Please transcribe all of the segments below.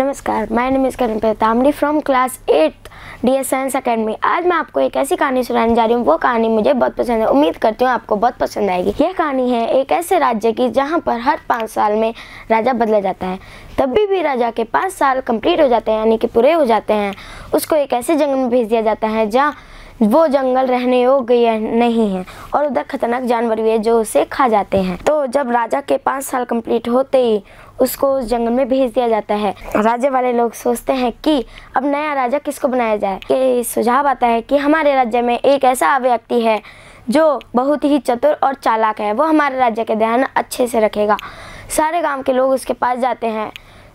नमस्कार my name is Karan प्रतामी from class eight D S science academy आज मैं आपको एक ऐसी कहानी सुनाने जा रही हूँ वो कहानी मुझे बहुत पसंद है। उम्मीद करती हूँ आपको बहुत पसंद आएगी। यह कहानी है एक ऐसे राज्य की जहाँ पर हर पाँच साल में राजा बदला जाता है। तब भी, भी राजा के पाँच साल कंप्लीट हो जाते हैं यानी कि पूरे हो जाते हैं। उसको एक ऐसे जंगल में भेज दिया जाता है जहाँ वो जंगल रहने योग्य नहीं है और उधर खतरनाक जानवर भी है जो उसे खा जाते हैं। तो जब राजा के पाँच साल कंप्लीट होते ही उसको उस जंगल में भेज दिया जाता है। राज्य वाले लोग सोचते हैं कि अब नया राजा किसको बनाया जाए? ये सुझाव आता है कि हमारे राज्य में एक ऐसा व्यक्ति है जो बहुत ही चतुर और चालाक है। वो हमारे राज्य के ध्यान अच्छे से रखेगा। सारे गाँव के लोग उसके पास जाते हैं।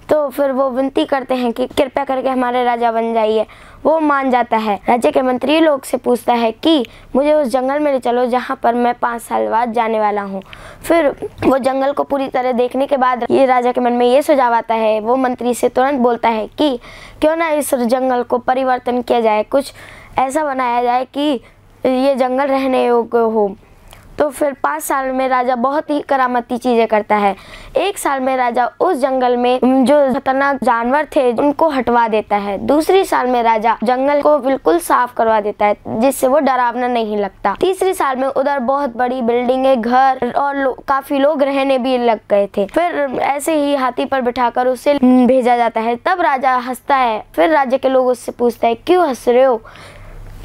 तो फिर वो विनती करते हैं कि कृपया करके हमारे राजा बन जाइए। वो मान जाता है। राज्य के मंत्री लोग से पूछता है कि, मुझे उस जंगल में ले चलो जहाँ पर मैं पाँच साल बाद जाने वाला हूँ। फिर वो जंगल को पूरी तरह देखने के बाद ये राजा के मन में ये सुझाव आता है। वो मंत्री से तुरंत बोलता है कि, क्यों ना इस जंगल को परिवर्तन किया जाए? कुछ ऐसा बनाया जाए कि ये जंगल रहने योग्य हो। तो फिर पाँच साल में राजा बहुत ही करामती चीज़ें करता है। एक साल में राजा उस जंगल में जो खतरनाक जानवर थे उनको हटवा देता है। दूसरी साल में राजा जंगल को बिल्कुल साफ़ करवा देता है जिससे वो डरावना नहीं लगता। तीसरी साल में उधर बहुत बड़ी बिल्डिंगे घर और लो, काफ़ी लोग रहने भी लग गए थे। फिर ऐसे ही हाथी पर बिठाकर उसे भेजा जाता है। तब राजा हंसता है। फिर राज्य के लोग उससे पूछते हैं क्यों हंस रहे हो?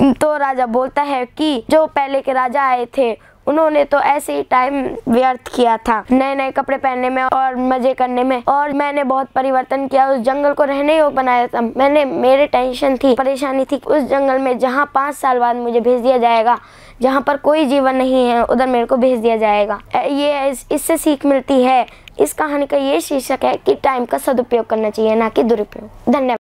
तो राजा बोलता है कि जो पहले के राजा आए थे उन्होंने तो ऐसे ही टाइम व्यर्थ किया था नए नए कपड़े पहनने में और मज़े करने में। और मैंने बहुत परिवर्तन किया, उस जंगल को रहने योग बनाया था। मैंने, मेरे टेंशन थी, परेशानी थी उस जंगल में जहाँ पाँच साल बाद मुझे भेज दिया जाएगा, जहाँ पर कोई जीवन नहीं है, उधर मेरे को भेज दिया जाएगा। ये इससे सीख मिलती है। इस कहानी का ये शीर्षक है कि टाइम का सदुपयोग करना चाहिए, ना कि दुरुपयोग। धन्यवाद।